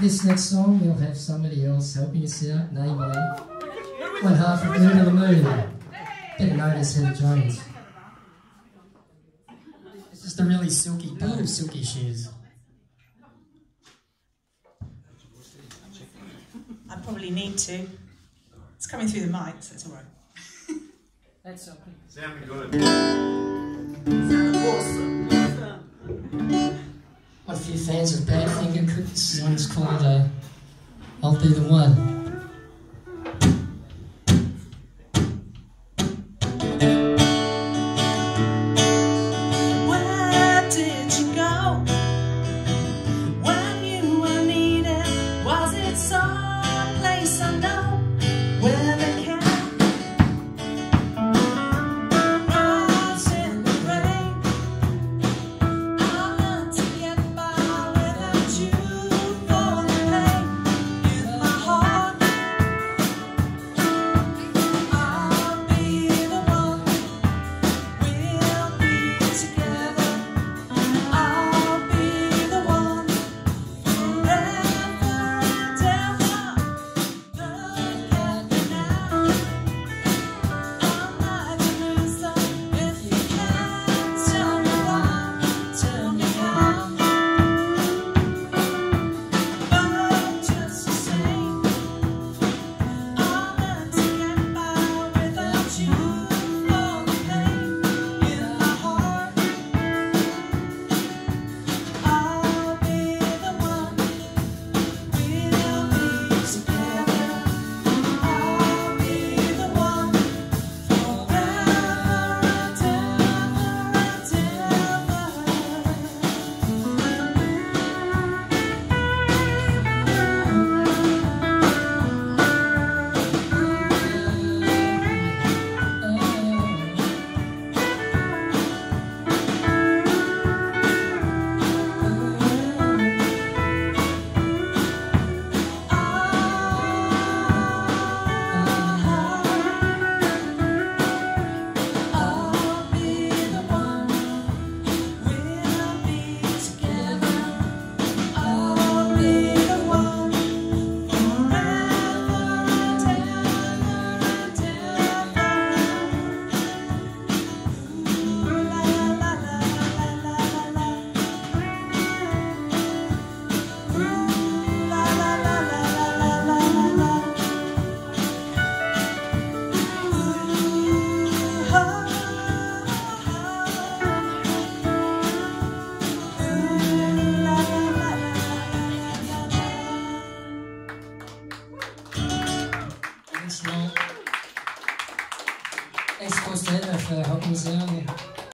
this next song, we'll have somebody else helping us out, namely one half of Nude on the Moon, better known as Heather Jones. It's just a really silky pair of Silky Shears. I probably need to. It's coming through the mic, so it's all right. That's something. Sounding good. Awesome. Got a few fans of Badfinger. This one's called uh, I'll Be the One. It's not. It's considered a